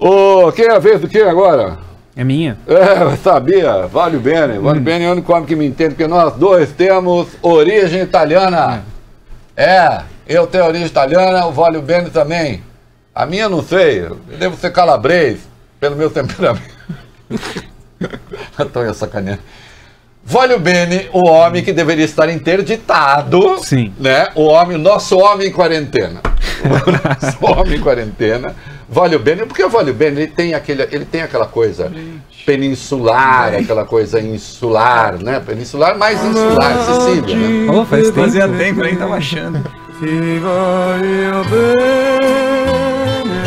Ô, quem é a vez do que agora? É minha. É, sabia. Vale o bene. Vale o bene é o único homem que me entende, porque nós dois temos origem italiana. É, eu tenho origem italiana, o Vale o bene também. A minha não sei, eu devo ser calabrês, pelo meu temperamento. Estou eu sacaneando. Vale o bene, o homem que deveria estar interditado. Sim. Né? O homem, o nosso homem em quarentena. O nosso homem em quarentena. Vale o bene, porque o Vale o bene, ele tem, aquele, ele tem aquela coisa peninsular, aquela coisa insular, né? Peninsular, mais insular, Sicília, né? Oh, faz tempo. Fazia tempo, nem tava achando.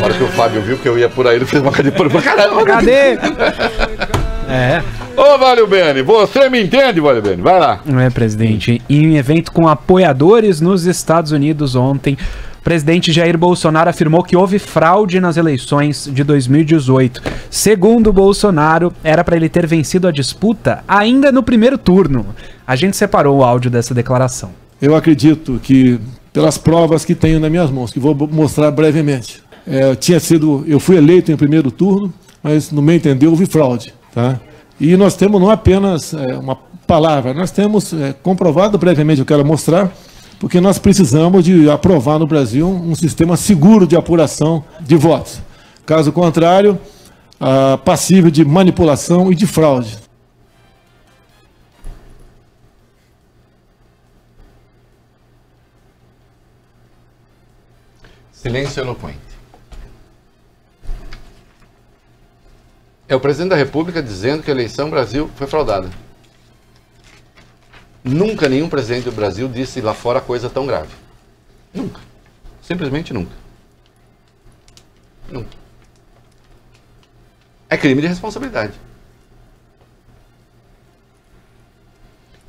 A hora que o Fábio viu que eu ia por aí, ele fez uma cara de por caramba. Cadê? É, Ô, Vale o bene, você me entende, Vale o bene? Vai lá. não é, presidente? Em um evento com apoiadores nos Estados Unidos ontem, presidente Jair Bolsonaro afirmou que houve fraude nas eleições de 2018. Segundo Bolsonaro, era para ele ter vencido a disputa ainda no primeiro turno. A gente separou o áudio dessa declaração. Eu acredito que, pelas provas que tenho nas minhas mãos, que vou mostrar brevemente, é, tinha sido, eu fui eleito em primeiro turno, mas no meu entender houve fraude, tá? E nós temos não apenas é, uma palavra, nós temos é, comprovado brevemente, eu quero mostrar, porque nós precisamos de aprovar no Brasil um sistema seguro de apuração de votos. Caso contrário, passível de manipulação e de fraude. Silêncio eloquente. É o presidente da República dizendo que a eleição Brasil foi fraudada. Nunca nenhum presidente do Brasil disse lá fora coisa tão grave. Nunca. Simplesmente nunca. Nunca. É crime de responsabilidade.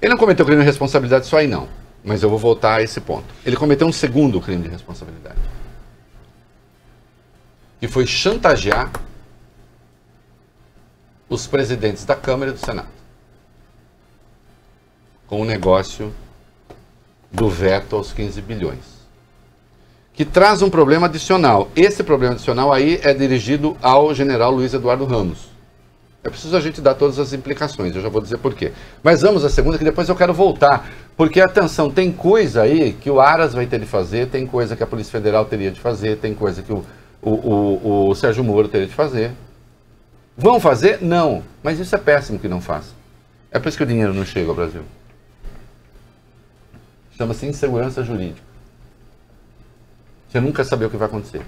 Ele não cometeu crime de responsabilidade só aí, não. Mas eu vou voltar a esse ponto. Ele cometeu um segundo crime de responsabilidade. Que foi chantagear os presidentes da Câmara e do Senado. Com o negócio do veto aos 15 bilhões. Que traz um problema adicional. Esse problema adicional aí é dirigido ao general Luiz Eduardo Ramos. É preciso a gente dar todas as implicações, eu já vou dizer por quê. Mas vamos à segunda, que depois eu quero voltar. Porque, atenção, tem coisa aí que o Aras vai ter de fazer, tem coisa que a Polícia Federal teria de fazer, tem coisa que o, o, o, o Sérgio Moro teria de fazer. Vão fazer? Não. Mas isso é péssimo que não faça. É por isso que o dinheiro não chega ao Brasil. Chama-se insegurança jurídica. Você nunca sabe o que vai acontecer.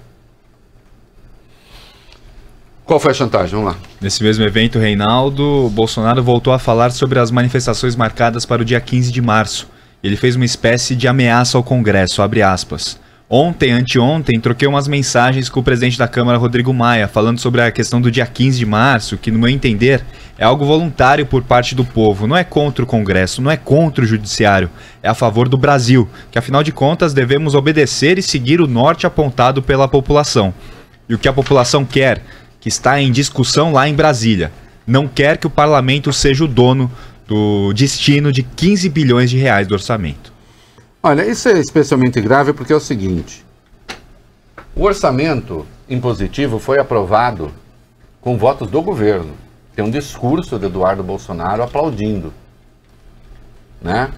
Qual foi a chantagem? Vamos lá. Nesse mesmo evento, Reinaldo, Bolsonaro voltou a falar sobre as manifestações marcadas para o dia 15 de março. Ele fez uma espécie de ameaça ao Congresso, abre aspas. Ontem, anteontem, troquei umas mensagens com o presidente da Câmara, Rodrigo Maia, falando sobre a questão do dia 15 de março, que, no meu entender, é algo voluntário por parte do povo. Não é contra o Congresso, não é contra o Judiciário, é a favor do Brasil, que afinal de contas devemos obedecer e seguir o norte apontado pela população. E o que a população quer, que está em discussão lá em Brasília, não quer que o parlamento seja o dono do destino de 15 bilhões de reais do orçamento. Olha, isso é especialmente grave porque é o seguinte: o orçamento impositivo foi aprovado com votos do governo. Tem um discurso de Eduardo Bolsonaro aplaudindo. Né?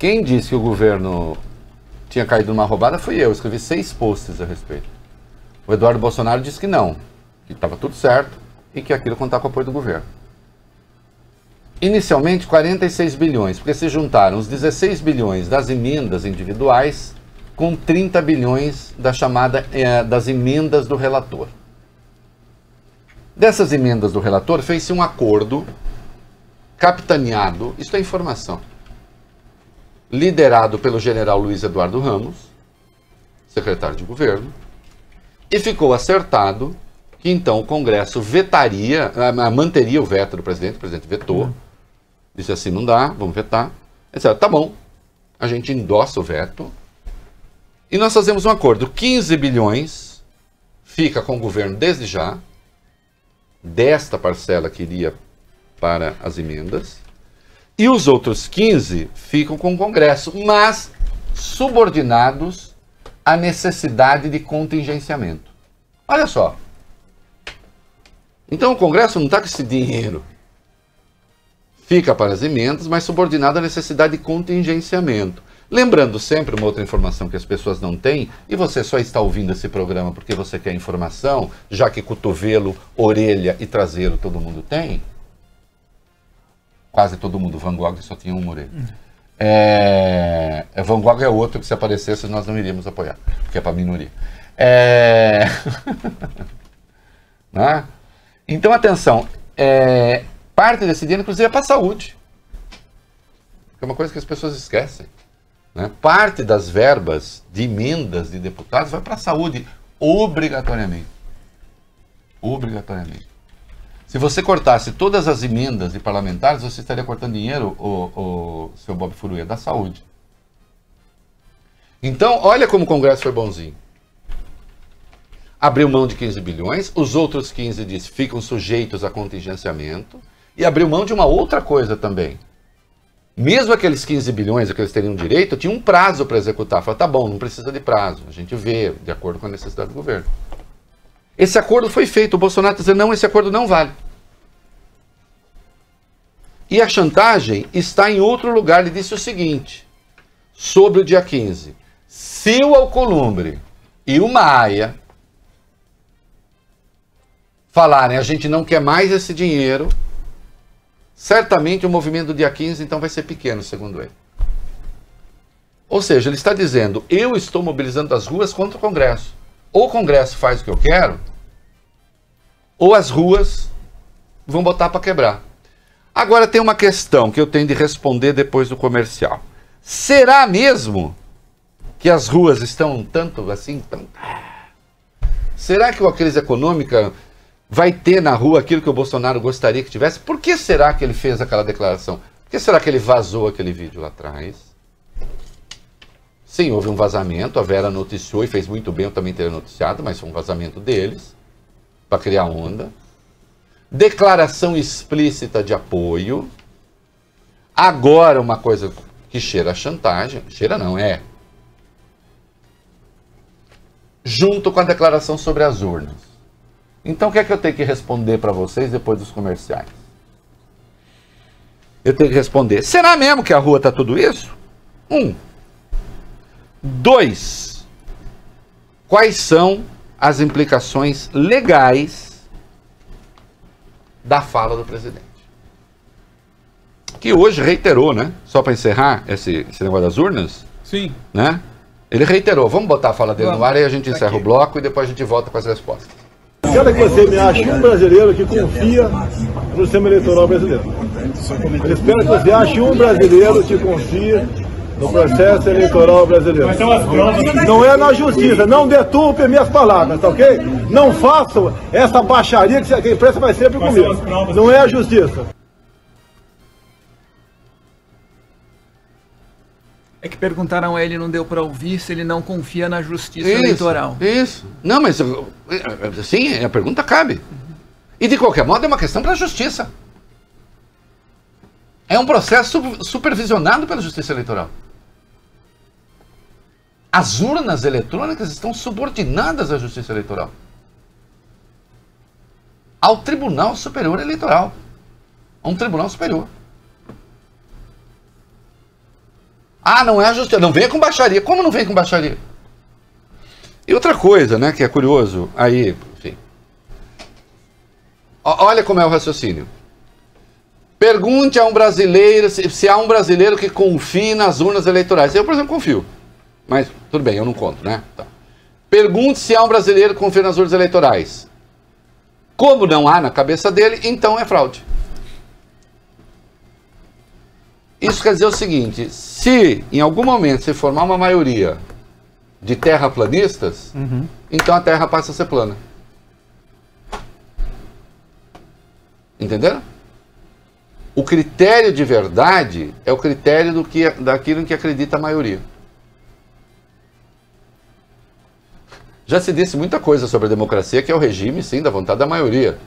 Quem disse que o governo tinha caído numa roubada fui eu. Escrevi seis posts a respeito. O Eduardo Bolsonaro disse que não, que estava tudo certo e que aquilo contava com o apoio do governo. Inicialmente 46 bilhões, porque se juntaram os 16 bilhões das emendas individuais com 30 bilhões da chamada eh, das emendas do relator. Dessas emendas do relator fez-se um acordo capitaneado, isso é informação, liderado pelo general Luiz Eduardo Ramos, secretário de governo, e ficou acertado que então o Congresso vetaria, ah, manteria o veto do presidente, o presidente vetou, disse assim, não dá, vamos vetar. Disse, tá bom, a gente endossa o veto e nós fazemos um acordo. 15 bilhões fica com o governo desde já, desta parcela que iria para as emendas, e os outros 15 ficam com o Congresso, mas subordinados à necessidade de contingenciamento. Olha só. Então o Congresso não está com esse dinheiro. Fica para as emendas, mas subordinado à necessidade de contingenciamento. Lembrando sempre uma outra informação que as pessoas não têm, e você só está ouvindo esse programa porque você quer informação, já que cotovelo, orelha e traseiro todo mundo tem. Quase todo mundo, Van Gogh só tinha uma orelha. É... é Van Gogh é outro que se aparecesse nós não iríamos apoiar, porque é para minoria. É... né? Então, atenção, é... parte desse dinheiro, inclusive, é para a saúde. É uma coisa que as pessoas esquecem. Né? Parte das verbas de emendas de deputados vai para a saúde, obrigatoriamente. Obrigatoriamente. Se você cortasse todas as emendas de parlamentares, você estaria cortando dinheiro, o, o seu Bob Furuia, da saúde. Então, olha como o Congresso foi bonzinho. Abriu mão de 15 bilhões, os outros 15 disse, ficam sujeitos a contingenciamento, e abriu mão de uma outra coisa também mesmo aqueles 15 bilhões que eles teriam direito, tinha um prazo para executar. Fala, tá bom, não precisa de prazo. A gente vê, de acordo com a necessidade do governo. Esse acordo foi feito. O Bolsonaro está dizendo, não, esse acordo não vale. E a chantagem está em outro lugar. Ele disse o seguinte, sobre o dia 15. Se o Alcolumbre e o Maia falarem, a gente não quer mais esse dinheiro, Certamente o movimento do dia 15 então vai ser pequeno, segundo ele. Ou seja, ele está dizendo: eu estou mobilizando as ruas contra o Congresso. Ou o Congresso faz o que eu quero, ou as ruas vão botar para quebrar. Agora tem uma questão que eu tenho de responder depois do comercial. Será mesmo que as ruas estão tanto assim? Tão... Será que a crise econômica vai ter na rua aquilo que o Bolsonaro gostaria que tivesse? Por que será que ele fez aquela declaração? Por que será que ele vazou aquele vídeo lá atrás? Sim, houve um vazamento, a Vera noticiou e fez muito bem eu também ter noticiado, mas foi um vazamento deles, para criar onda. Declaração explícita de apoio. Agora, uma coisa que cheira a chantagem, cheira não, é. Junto com a declaração sobre as urnas. Então o que é que eu tenho que responder para vocês depois dos comerciais? Eu tenho que responder: será mesmo que a rua está tudo isso? Um. Dois. Quais são as implicações legais da fala do presidente? Que hoje reiterou, né? Só para encerrar esse, esse negócio das urnas. Sim. Né? Ele reiterou. Vamos botar a fala dele Vamos. no ar e a gente encerra Aqui. o bloco e depois a gente volta com as respostas. Quero que você me ache um brasileiro que confia no sistema eleitoral brasileiro. Eu espero que você ache um brasileiro que confia no processo eleitoral brasileiro. Não é na justiça, não deturpe minhas palavras, tá ok? Não façam essa baixaria que a imprensa vai sempre comigo. Não é a justiça. É que perguntaram a ele, não deu para ouvir, se ele não confia na justiça isso, eleitoral. Isso. Não, mas sim, a pergunta cabe. E de qualquer modo é uma questão para a justiça. É um processo supervisionado pela justiça eleitoral. As urnas eletrônicas estão subordinadas à justiça eleitoral. Ao Tribunal Superior Eleitoral. A um tribunal superior. Ah, não é a justiça. Não venha com baixaria. Como não vem com baixaria? E outra coisa, né, que é curioso, aí, enfim. Olha como é o raciocínio. Pergunte a um brasileiro se, se, há um brasileiro que confie nas urnas eleitorais. Eu, por exemplo, confio. Mas tudo bem, eu não conto, né? Tá. Pergunte se há um brasileiro que confia nas urnas eleitorais. Como não há na cabeça dele, então é fraude. Isso quer dizer o seguinte: se em algum momento se formar uma maioria de terraplanistas, uhum. então a Terra passa a ser plana. Entenderam? O critério de verdade é o critério do que, daquilo em que acredita a maioria. Já se disse muita coisa sobre a democracia, que é o regime, sim, da vontade da maioria.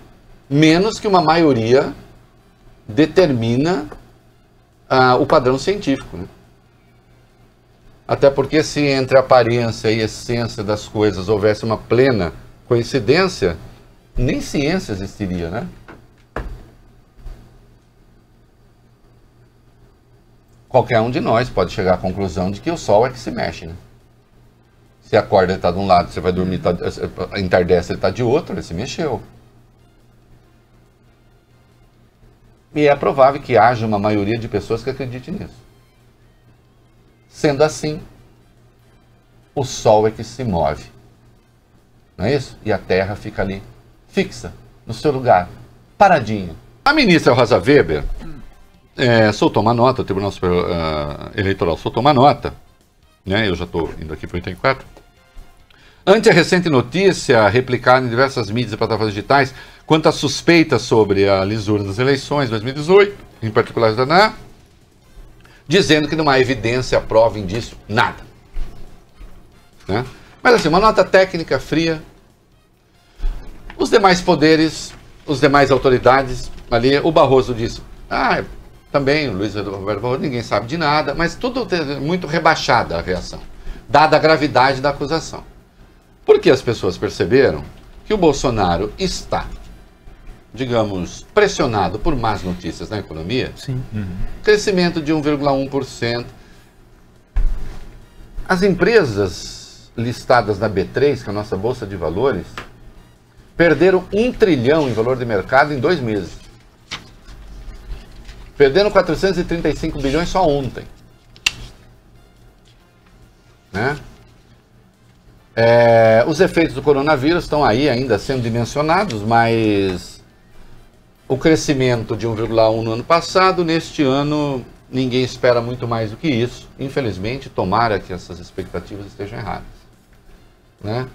Menos que uma maioria determina ah, o padrão científico. Né? Até porque se entre aparência e essência das coisas houvesse uma plena coincidência, nem ciência existiria, né? Qualquer um de nós pode chegar à conclusão de que o Sol é que se mexe, né? Se acorda ele está de um lado, você vai dormir, tá, entardece ele está de outro, ele se mexeu. E é provável que haja uma maioria de pessoas que acredite nisso. Sendo assim, o Sol é que se move. Não é isso? E a Terra fica ali, fixa, no seu lugar, paradinha. A ministra Rosa Weber é, soltou uma nota, o Tribunal Superior, uh, Eleitoral soltou uma nota, né, eu já estou indo aqui para o 84, ante a recente notícia replicada em diversas mídias e plataformas digitais quanto à suspeita sobre a lisura das eleições de 2018, em particular da ANA, dizendo que não há evidência, prova, indício, nada. Né? Mas assim, uma nota técnica fria. Os demais poderes, os demais autoridades, ali, o Barroso disse, ah, também, o Luiz Roberto Barroso, ninguém sabe de nada, mas tudo muito rebaixada a reação, dada a gravidade da acusação. Porque as pessoas perceberam que o Bolsonaro está, digamos, pressionado por más notícias na economia. Sim. Uhum. Crescimento de 1,1%. As empresas listadas na B3, que é a nossa bolsa de valores, perderam um trilhão em valor de mercado em dois meses. Perderam 435 bilhões só ontem. Né? É, os efeitos do coronavírus estão aí ainda sendo dimensionados, mas o crescimento de 1,1 no ano passado, neste ano, ninguém espera muito mais do que isso. Infelizmente, tomara que essas expectativas estejam erradas. Né?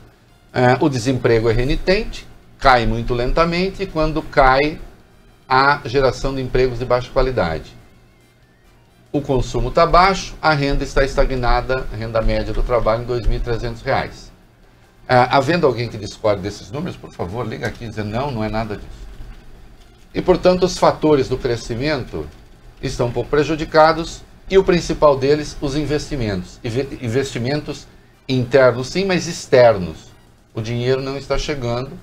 É, o desemprego é renitente, cai muito lentamente, e quando cai, a geração de empregos de baixa qualidade. O consumo está baixo, a renda está estagnada, a renda média do trabalho em R$ 2.300. Ah, havendo alguém que discorde desses números, por favor, liga aqui e dizer não, não é nada disso. E, portanto, os fatores do crescimento estão um pouco prejudicados e o principal deles, os investimentos. Investimentos internos, sim, mas externos. O dinheiro não está chegando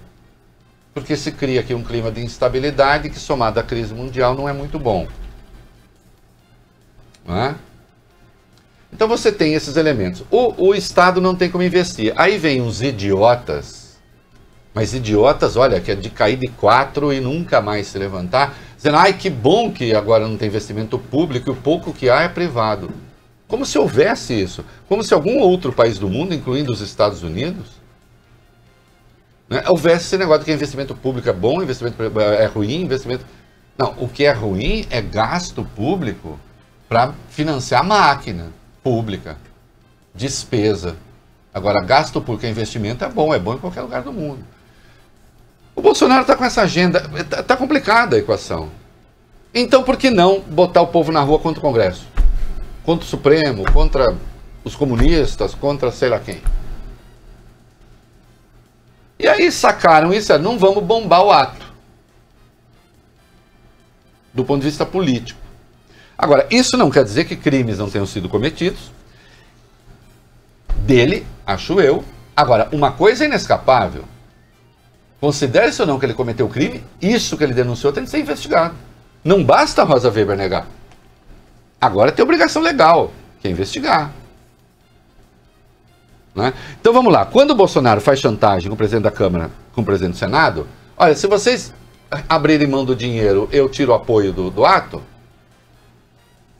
porque se cria aqui um clima de instabilidade que, somado à crise mundial, não é muito bom. Não é? Então você tem esses elementos. O, o Estado não tem como investir. Aí vem uns idiotas, mas idiotas, olha, que é de cair de quatro e nunca mais se levantar, dizendo, ai, que bom que agora não tem investimento público e o pouco que há é privado. Como se houvesse isso. Como se algum outro país do mundo, incluindo os Estados Unidos, né? Houvesse esse negócio de que investimento público é bom, investimento é ruim, investimento. Não, o que é ruim é gasto público para financiar máquina pública, despesa. Agora, gasto público e investimento é bom, é bom em qualquer lugar do mundo. O Bolsonaro está com essa agenda, está tá complicada a equação. Então, por que não botar o povo na rua contra o Congresso? Contra o Supremo, contra os comunistas, contra sei lá quem. E aí sacaram isso, não vamos bombar o ato. Do ponto de vista político. Agora, isso não quer dizer que crimes não tenham sido cometidos. Dele, acho eu. Agora, uma coisa é inescapável. Considere-se ou não que ele cometeu crime, isso que ele denunciou tem que ser investigado. Não basta a Rosa Weber negar. Agora tem obrigação legal, que é investigar. Né? Então vamos lá. Quando o Bolsonaro faz chantagem com o presidente da Câmara, com o presidente do Senado, olha, se vocês abrirem mão do dinheiro, eu tiro o apoio do, do ato.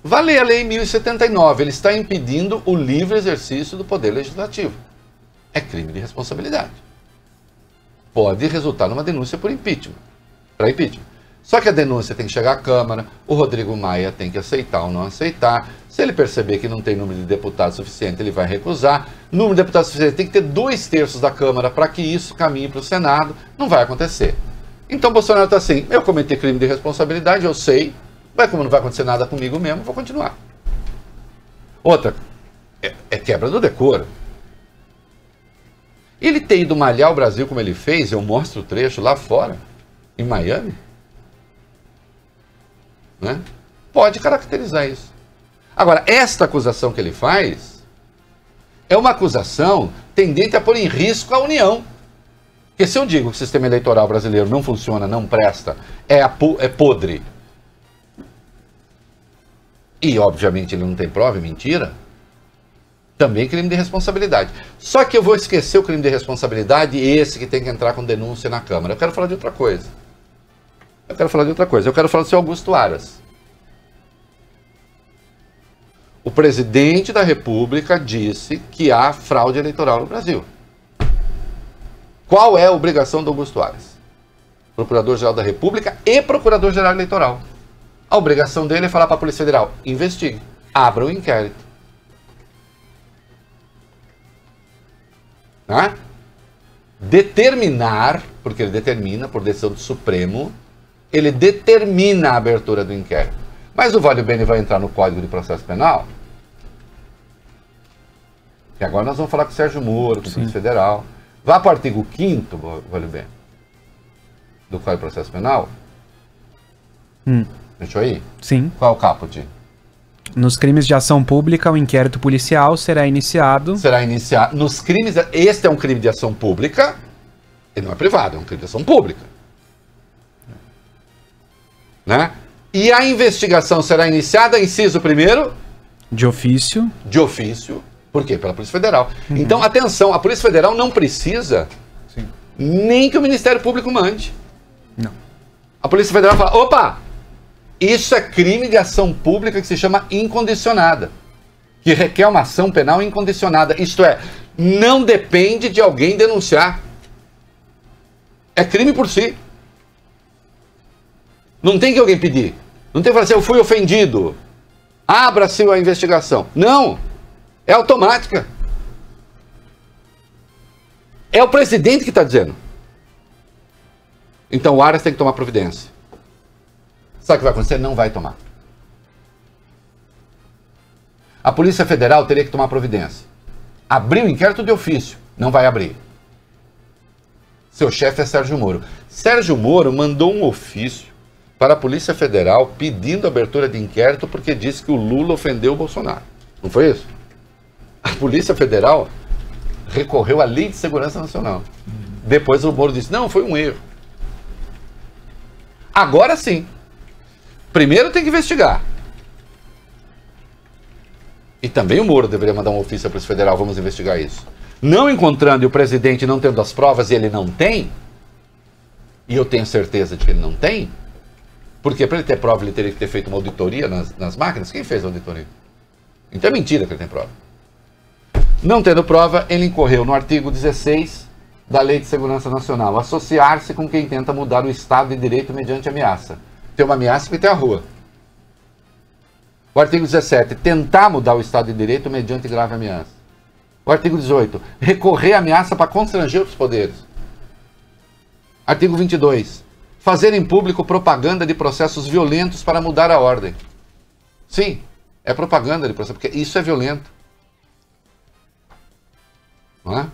Vale a lei 1079. Ele está impedindo o livre exercício do poder legislativo. É crime de responsabilidade. Pode resultar numa denúncia por impeachment. Para impeachment. Só que a denúncia tem que chegar à Câmara, o Rodrigo Maia tem que aceitar ou não aceitar. Se ele perceber que não tem número de deputados suficiente, ele vai recusar. Número de deputados suficiente tem que ter dois terços da Câmara para que isso caminhe para o Senado. Não vai acontecer. Então Bolsonaro está assim: eu cometi crime de responsabilidade, eu sei, mas como não vai acontecer nada comigo mesmo, vou continuar. Outra, é, é quebra do decoro. Ele ter ido malhar o Brasil como ele fez, eu mostro o trecho lá fora, em Miami né? Pode caracterizar isso. Agora, esta acusação que ele faz é uma acusação tendente a pôr em risco a União. Porque se eu digo que o sistema eleitoral brasileiro não funciona, não presta, é, é podre, e obviamente ele não tem prova, é mentira, também crime de responsabilidade. Só que eu vou esquecer o crime de responsabilidade esse que tem que entrar com denúncia na Câmara. Eu quero falar de outra coisa. Eu quero falar de outra coisa. Eu quero falar do seu Augusto Aras. O presidente da República disse que há fraude eleitoral no Brasil. Qual é a obrigação do Augusto Aras? Procurador-Geral da República e Procurador-Geral Eleitoral. A obrigação dele é falar para a Polícia Federal: investigue, abra o um inquérito. Né? Determinar, porque ele determina, por decisão do Supremo, ele determina a abertura do inquérito. Mas o Vale Bene vai entrar no Código de Processo Penal. E agora nós vamos falar com o Sérgio Moro, com o Polícia Federal. Vá para o artigo 5 Vale Bene, do Código de Processo Penal. Hum. Deixa eu ir? Sim. Qual é o caput? Nos crimes de ação pública, o inquérito policial será iniciado. Será iniciado. Nos crimes. Este é um crime de ação pública. Ele não é privado, é um crime de ação pública. Né? E a investigação será iniciada, inciso primeiro. De ofício. De ofício. Por quê? Pela Polícia Federal. Uhum. Então, atenção, a Polícia Federal não precisa Sim. nem que o Ministério Público mande. Não. A Polícia Federal fala: opa, isso é crime de ação pública que se chama incondicionada, que requer uma ação penal incondicionada. Isto é, não depende de alguém denunciar. É crime por si. Não tem que alguém pedir. Não tem que falar assim, eu fui ofendido. Abra-se a investigação. Não. É automática. É o presidente que está dizendo. Então o Aras tem que tomar providência. Sabe o que vai acontecer? Não vai tomar. A Polícia Federal teria que tomar providência. Abrir o inquérito de ofício. Não vai abrir. Seu chefe é Sérgio Moro. Sérgio Moro mandou um ofício para a Polícia Federal pedindo abertura de inquérito porque disse que o Lula ofendeu o Bolsonaro. Não foi isso? A Polícia Federal recorreu à Lei de Segurança Nacional. Depois o Moro disse: não, foi um erro. Agora sim, Primeiro tem que investigar. E também o Moro deveria mandar um ofício à Polícia Federal, vamos investigar isso. Não encontrando e o presidente não tendo as provas e ele não tem, e eu tenho certeza de que ele não tem, porque para ele ter prova ele teria que ter feito uma auditoria nas, nas máquinas. Quem fez a auditoria? Então é mentira que ele tem prova. Não tendo prova, ele incorreu no artigo 16 da Lei de Segurança Nacional, associar-se com quem tenta mudar o Estado de Direito mediante ameaça tem uma ameaça e tem a rua. O artigo 17, tentar mudar o Estado de Direito mediante grave ameaça. O artigo 18, recorrer à ameaça para constranger os poderes. Artigo 22, fazer em público propaganda de processos violentos para mudar a ordem. Sim, é propaganda de processo, porque isso é violento. Não é?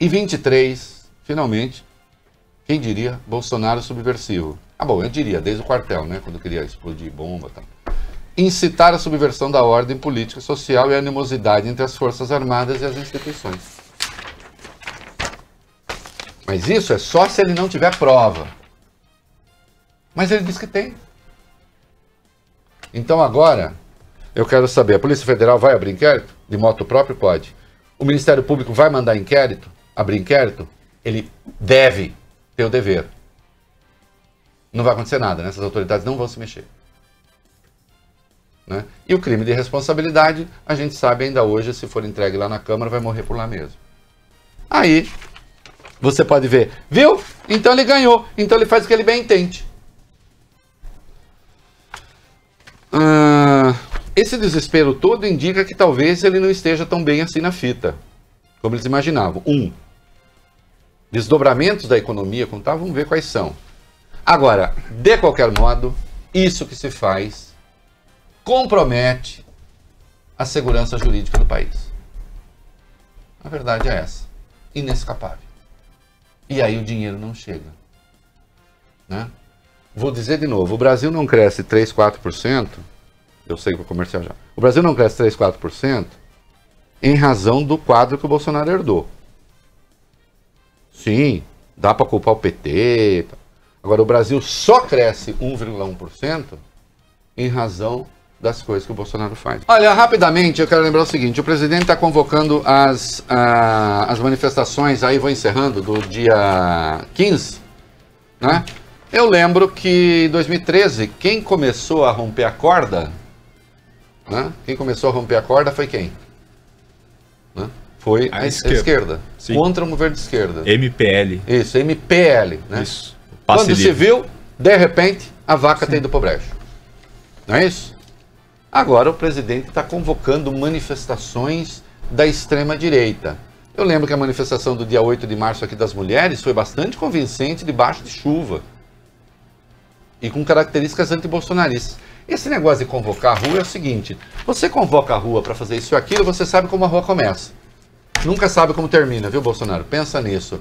E 23, finalmente, quem diria Bolsonaro subversivo? Ah, bom, eu diria, desde o quartel, né? Quando queria explodir bomba e tal. Incitar a subversão da ordem política, social e animosidade entre as Forças Armadas e as instituições. Mas isso é só se ele não tiver prova. Mas ele diz que tem. Então agora, eu quero saber: a Polícia Federal vai abrir inquérito? De moto próprio? Pode. O Ministério Público vai mandar inquérito? Abrir inquérito? Ele deve tem o dever. Não vai acontecer nada, né? essas autoridades não vão se mexer. Né? E o crime de responsabilidade, a gente sabe ainda hoje, se for entregue lá na Câmara, vai morrer por lá mesmo. Aí, você pode ver, viu? Então ele ganhou, então ele faz o que ele bem entende. Ah, esse desespero todo indica que talvez ele não esteja tão bem assim na fita, como eles imaginavam. Um, desdobramentos da economia, como tá, vamos ver quais são. Agora, de qualquer modo, isso que se faz compromete a segurança jurídica do país. A verdade é essa, inescapável. E aí o dinheiro não chega. Né? Vou dizer de novo, o Brasil não cresce 3, 4%, eu sei que vou comercial já. O Brasil não cresce 3, 4% em razão do quadro que o Bolsonaro herdou. Sim, dá para culpar o PT. tá. Agora, o Brasil só cresce 1,1% em razão das coisas que o Bolsonaro faz. Olha, rapidamente, eu quero lembrar o seguinte: o presidente está convocando as, ah, as manifestações, aí vou encerrando, do dia 15, né? Eu lembro que em 2013, quem começou a romper a corda, né? quem começou a romper a corda foi quem? Né? Foi A esquerda. esquerda, Sim. contra o governo de esquerda. MPL. Isso, MPL, né? Isso. Passe Quando se livre. viu, de repente, a vaca tem ido pro brejo. Não é isso? Agora o presidente está convocando manifestações da extrema-direita. Eu lembro que a manifestação do dia 8 de março aqui das mulheres foi bastante convincente debaixo de chuva. E com características antibolsonaristas. Esse negócio de convocar a rua é o seguinte: você convoca a rua para fazer isso e aquilo, você sabe como a rua começa. Nunca sabe como termina, viu, Bolsonaro? Pensa nisso.